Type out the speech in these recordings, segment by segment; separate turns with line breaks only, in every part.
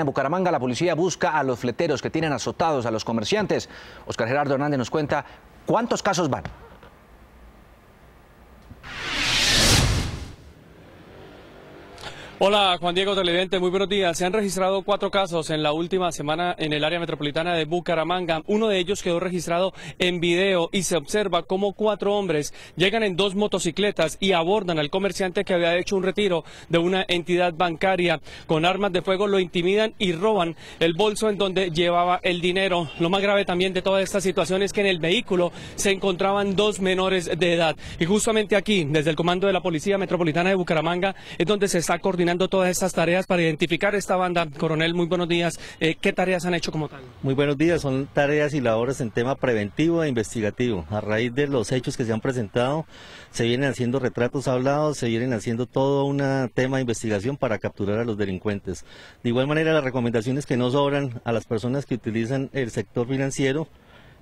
En Bucaramanga la policía busca a los fleteros que tienen azotados a los comerciantes. Oscar Gerardo Hernández nos cuenta cuántos casos van.
Hola Juan Diego Televidente, muy buenos días. Se han registrado cuatro casos en la última semana en el área metropolitana de Bucaramanga. Uno de ellos quedó registrado en video y se observa cómo cuatro hombres llegan en dos motocicletas y abordan al comerciante que había hecho un retiro de una entidad bancaria. Con armas de fuego lo intimidan y roban el bolso en donde llevaba el dinero. Lo más grave también de toda esta situación es que en el vehículo se encontraban dos menores de edad. Y justamente aquí, desde el comando de la Policía Metropolitana de Bucaramanga, es donde se está coordinando todas estas tareas para identificar esta banda. Coronel, muy buenos días. Eh, ¿Qué tareas han hecho como tal?
Muy buenos días. Son tareas y labores en tema preventivo e investigativo. A raíz de los hechos que se han presentado, se vienen haciendo retratos hablados, se vienen haciendo todo un tema de investigación para capturar a los delincuentes. De igual manera, las recomendaciones que no sobran a las personas que utilizan el sector financiero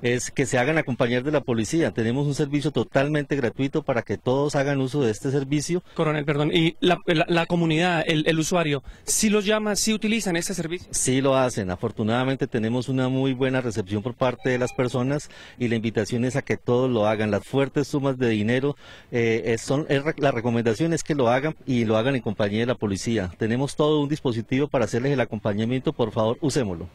es que se hagan acompañar de la policía. Tenemos un servicio totalmente gratuito para que todos hagan uso de este servicio.
Coronel, perdón, ¿y la, comunidad, el, usuario, sí los llama, sí utilizan este servicio?
Sí lo hacen. Afortunadamente tenemos una muy buena recepción por parte de las personas y la invitación es a que todos lo hagan. Las fuertes sumas de dinero, eh, son, la recomendación es que lo hagan y lo hagan en compañía de la policía. Tenemos todo un dispositivo para hacerles el acompañamiento, por favor, usémoslo.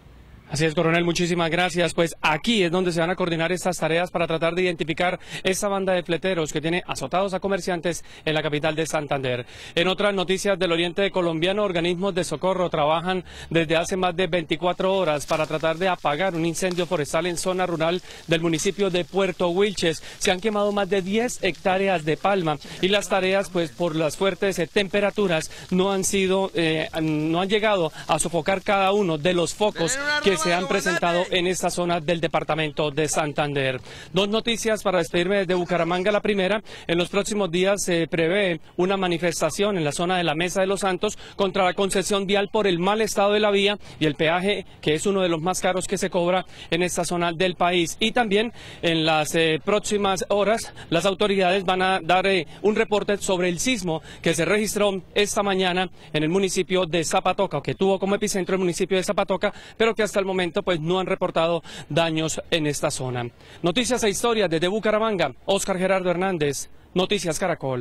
Así es, coronel, muchísimas gracias. Pues aquí es donde se van a coordinar estas tareas para tratar de identificar esa banda de fleteros que tiene azotados a comerciantes en la capital de Santander. En otras noticias del oriente colombiano, organismos de socorro trabajan desde hace más de 24 horas para tratar de apagar un incendio forestal en zona rural del municipio de Puerto Wilches. Se han quemado más de 10 hectáreas de palma y las tareas, pues por las fuertes temperaturas, no han sido, eh, no han llegado a sofocar cada uno de los focos que se han presentado en esta zona del departamento de Santander. Dos noticias para despedirme de Bucaramanga. La primera, en los próximos días se prevé una manifestación en la zona de la Mesa de los Santos contra la concesión vial por el mal estado de la vía y el peaje, que es uno de los más caros que se cobra en esta zona del país. Y también en las eh, próximas horas las autoridades van a dar eh, un reporte sobre el sismo que se registró esta mañana en el municipio de Zapatoca, que tuvo como epicentro el municipio de Zapatoca, pero que hasta el momento pues no han reportado daños en esta zona. Noticias e historias desde Bucaramanga, Oscar Gerardo Hernández, Noticias Caracol.